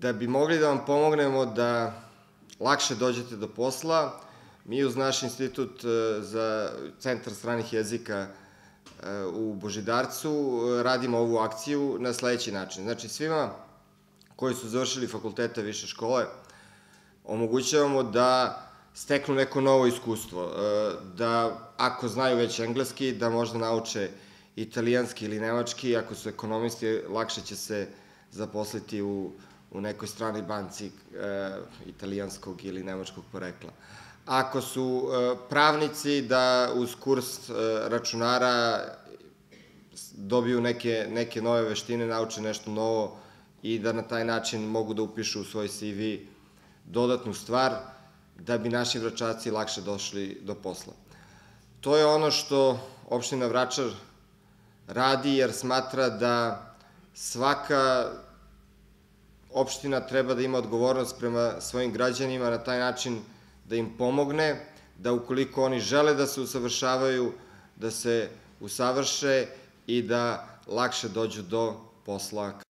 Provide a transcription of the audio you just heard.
Da bi mogli da vam pomognemo da lakše dođete do posla, mi uz naš institut e, za Centar stranih jezika e, u Božidarcu e, radimo ovu akciju na sledeći način. Znači, svima koji su završili fakultete više škole, omogućavamo da steknu neko novo iskustvo, da ako znaju već engleski, da možda nauče italijanski ili nemački, ako su ekonomisti, lakše će se zaposliti u, u nekoj stranoj banci e, italijanskog ili nemačkog porekla. Ako su e, pravnici, da uz kurs e, računara dobiju neke, neke nove veštine, nauče nešto novo i da na taj način mogu da upišu u svoj CV dodatnu stvar da bi naši vračaci lakše došli do posla. To je ono što opština Vračar radi jer smatra da svaka opština treba da ima odgovornost prema svojim građanima na taj način da im pomogne, da ukoliko oni žele da se usavršavaju, da se usavrše i da lakše dođu do posla.